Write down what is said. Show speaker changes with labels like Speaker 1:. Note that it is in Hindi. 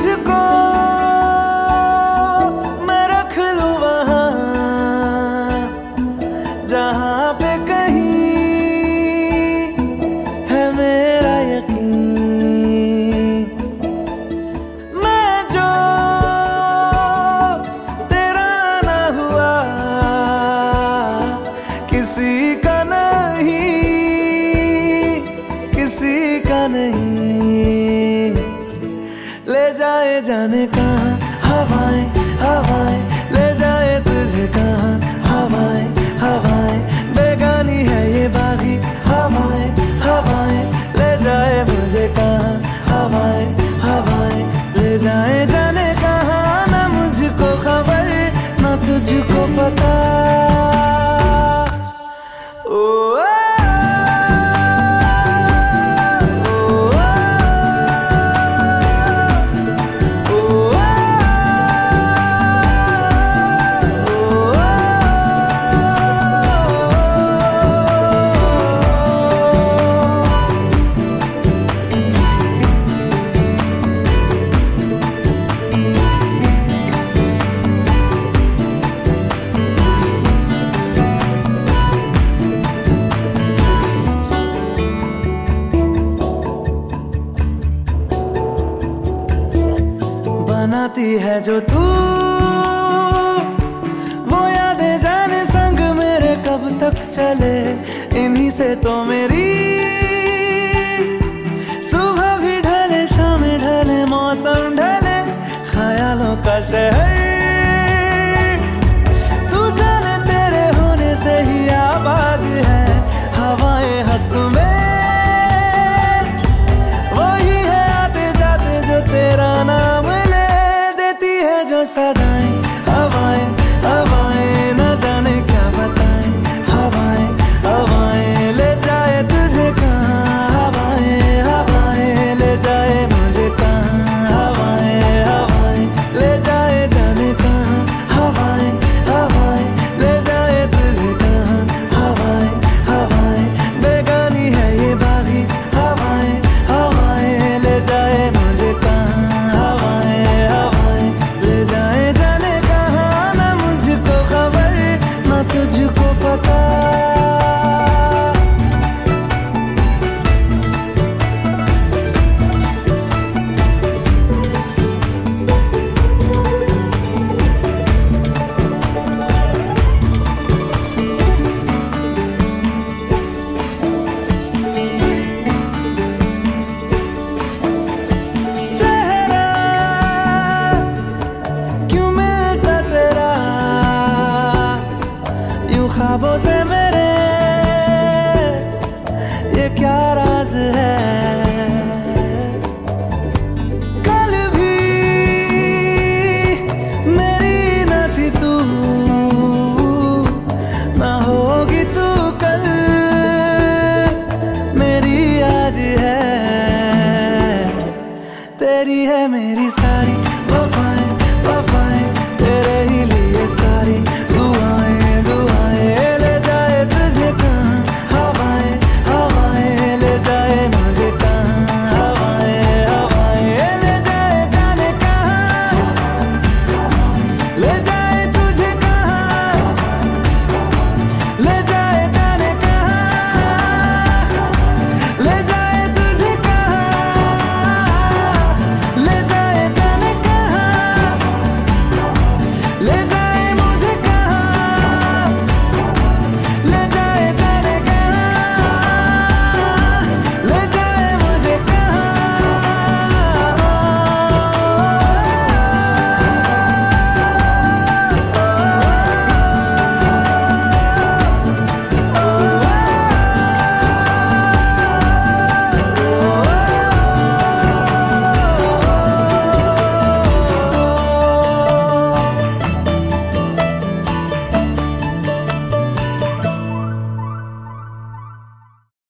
Speaker 1: तुझको मैं रख लू वहाँ। जहाँ पे कहीं है मेरा यकीन। मैं जो तेरा ना हुआ, किसी का नहीं, किसी का नहीं। जाने कहा, हवाएँ हवाएँ, ले जाए तुझे कहा, हवाएँ हवाएँ, बेगानी है ये बागी, हवाएँ हवाएँ, ले जाए मुझे कहा, हवाएँ हवाएँ, ले जाए जाने कहा, ना मुझको खबर, ना तुझको पता। बनाती है जो तू। वो यादें जाने संग मेरे कब तक चले। इन्हीं से तो मेरी सुबह भी ढले, शाम ढले, मौसम ढले, ख्यालों का शहर E que